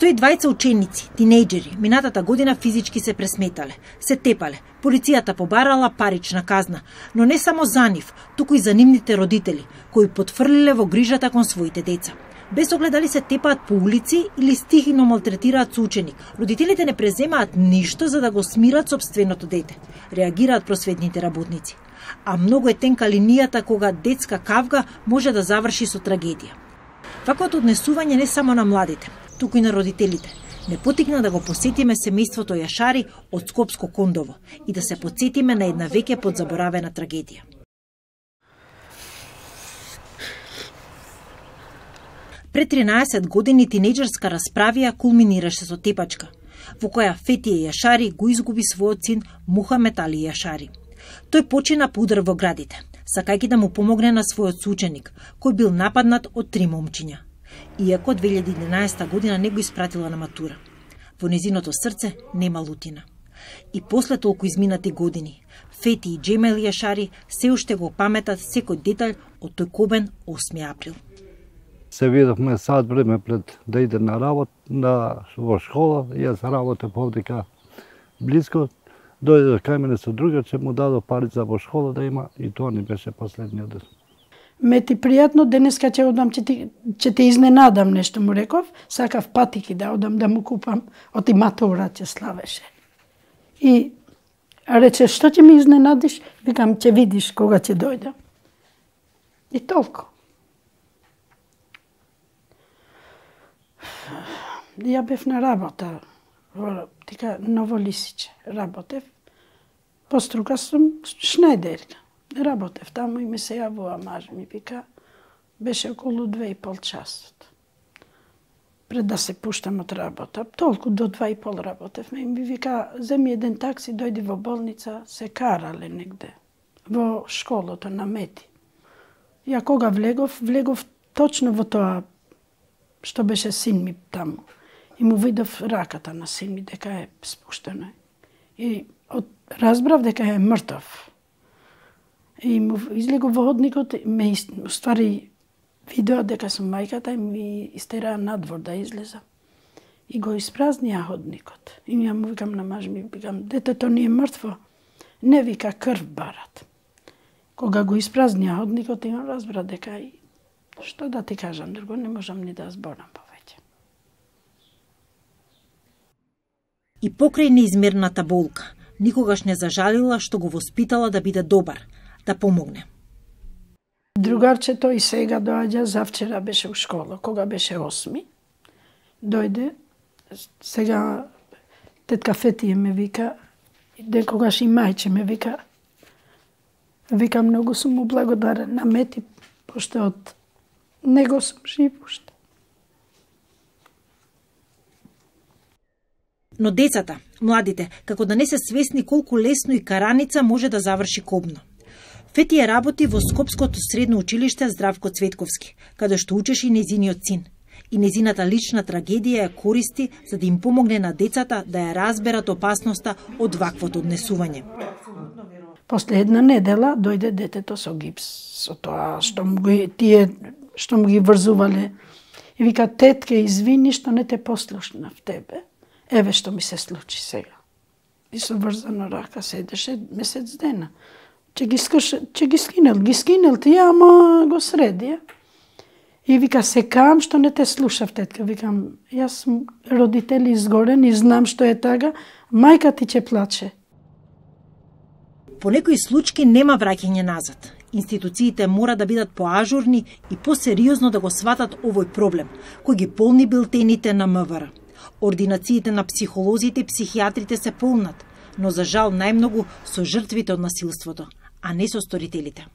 120 ученици, тинејџери, минатата година физички се пресметале, се тепале. Полицијата побарала парична казна, но не само за нив, туку и за нивните родители, кои потфрлиле во грижата кон своите деца. Без огледали се тепаат по улици или стихино малтретираат со ученик, родителите не преземаат ништо за да го смират собственото дете. Реагираат просветните работници. А многу е тенка линијата кога детска кавга може да заврши со трагедија. Ваквото однесување не само на младите, туку и на родителите. Не потикна да го посетиме семејството Јашари од Скопско Кондово и да се подсетиме на една веќе подзаборавена трагедија. Пред 13 години тинејџерска расправија кулминираше со тепачка, во која Фетије Јашари го изгуби својот син Мухамед Али Јашари. Тој почина по удар во градите, сакајќи да му помогне на својот сученик, кој бил нападнат од три момчиња иако 2011 година не го испратила на матура. Во незиното срце нема лутина. И после толку изминати години, Фети и Джемел Јашари се уште го паметат секој деталј од тој кобен 8 април. Се видовме сад време пред да иде на работ, на, во школа, јас работе повдека близко, дојде кај мене со че му дадо парица во школа да има и тоа не беше последниот ден ме ти пријатно, денеска ќе одам, ќе, ти, ќе те изненадам нешто, му реков, сакав патики да одам да му купам, од и матура ќе славеше. И рече, што ќе ми изненадиш? Викам, ќе видиш кога ќе дојдам. И толку. Ја бев на работа, во тика новолисиче, работев. Пострука сум шнайдерка. Работев таму и ми се јавува маж ми вика, беше околу две и пол часот. Пред да се пуштам од работа, толку до два и пол работев, ми ми вика, земи еден такси, дојди во болница, се карале негде, во школото на Мети. Ја кога влегов, влегов точно во тоа што беше син ми таму. И му видов раката на син ми дека е спуштена. И од, разбрав дека е мртов И му излего во hodникот, ме ствари видео дека сум мајката и ми истераа надвор да излеза. И го испразнија hodникот. И ја му викам на маж ми, викам, детето не е мртво. Не вика крв барат. Кога го испразнија hodникот, имам разбра дека и што да ти кажам, друго не можам ни да зборам повеќе. И покрај неизмерната болка, никогаш не зажалила што го воспитала да биде добар – да помогне. Другарчето и сега доаѓа, завчера беше у школа, кога беше осми. Дојде, сега тетка Фетија ме вика, декогаш и мајче ме вика, вика многу сум му благодарен на Мети, пошто од него сум жив уште. Но децата, младите, како да не се свесни колку лесно и караница може да заврши кобно. Фетија работи во Скопското средно училиште Здравко Цветковски, каде што учеше и незиниот син. И незината лична трагедија ја користи за да им помогне на децата да ја разберат опасноста од ваквото однесување. После една недела дојде детето со гипс, со тоа што му ги, тие што му ги врзувале. И вика, тетке, извини што не те послушнав тебе. Еве што ми се случи сега. И со врзано рака седеше месец дена Че ги скош, че ги скинел, ги скинел ти, ама го среди. И вика, се кам што не те слушав, тетка. Викам, јас сум родител изгорен и знам што е тага, мајка ти ќе плаче. По некои случаи нема враќање назад. Институциите мора да бидат поажурни и посериозно да го сватат овој проблем, кој ги полни билтените на МВР. Ординациите на психолозите и психијатрите се полнат, но за жал најмногу со жртвите од насилството, а не со сторителите.